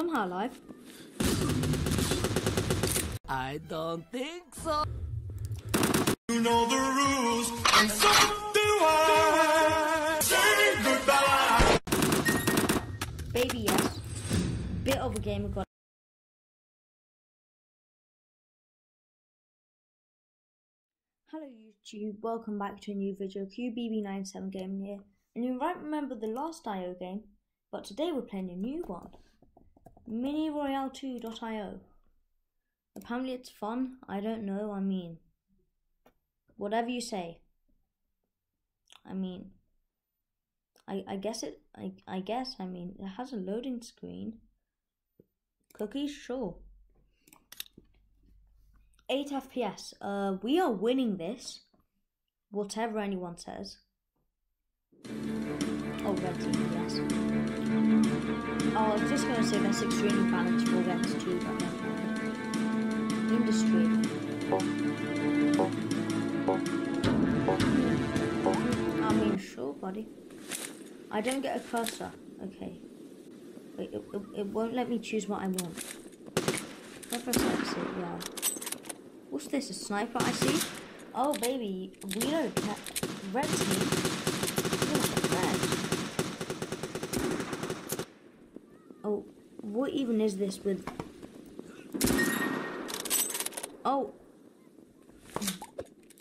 Somehow alive. I don't think so. You know the rules, and so do I. Say goodbye. Baby, yes. Bit of a game of God. Hello YouTube, welcome back to a new video. QBB97 Gaming here. And you might remember the last IO game, but today we're playing a new one. Mini Royale 2.io. Apparently it's fun. I don't know, I mean. Whatever you say. I mean. I, I guess it I, I guess I mean it has a loading screen. Cookies, sure. 8 FPS. Uh we are winning this. Whatever anyone says. Oh red team, yes. Oh, I was just gonna say that's extremely balanced for never. Industry. I mean sure buddy. I don't get a cursor. Okay. Wait, it, it, it won't let me choose what I want. Press exit, yeah. What's this, a sniper I see? Oh, baby, we don't red team. You're red. Oh, what even is this with... Oh.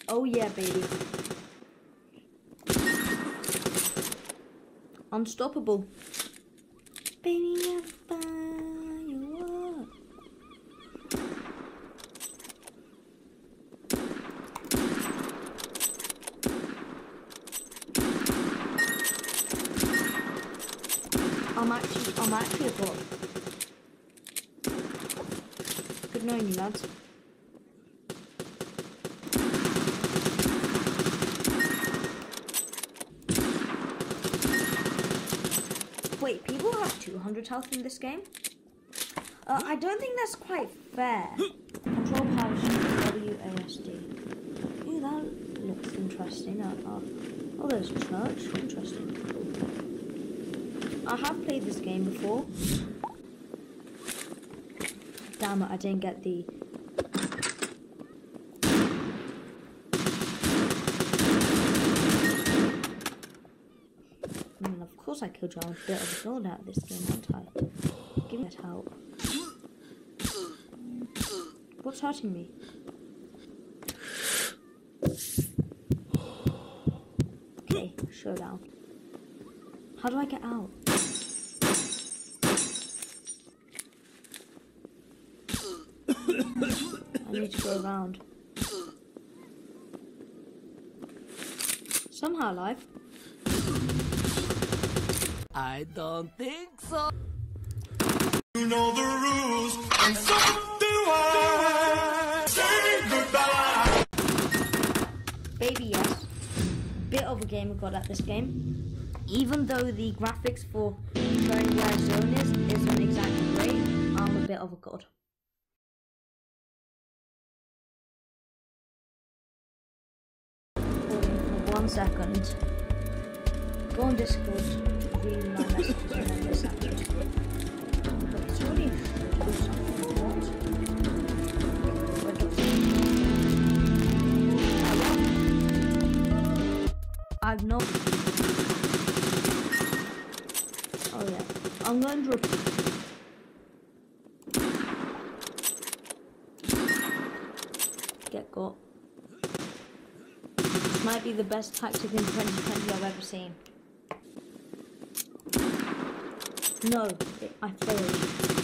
Oh, yeah, baby. Unstoppable. Baby, I'm actually, I'm actually a bot. Good knowing you, lads. Wait, people have 200 health in this game? Uh, I don't think that's quite fair. Control power WASD. Ooh, that looks interesting. Uh, oh, there's a church. Interesting. I have played this game before. Damn it, I didn't get the... I mean, of course I killed you. I'm a bit of a gold out of this game, aren't I? Give me that help. What's hurting me? Okay, showdown. How do I get out? I need to go around. Somehow alive. I don't think so. You know the rules, and so do I. Say goodbye. Baby, yes. Bit of a gamer god at this game. Even though the graphics for knowing where zone is isn't exactly great, I'm a bit of a god. Second. Go on Discord, read my messages and this? I've no. Oh yeah, I'm going to. Rep- Get got. This might be the best tactic in 2020 I've ever seen. No, I failed.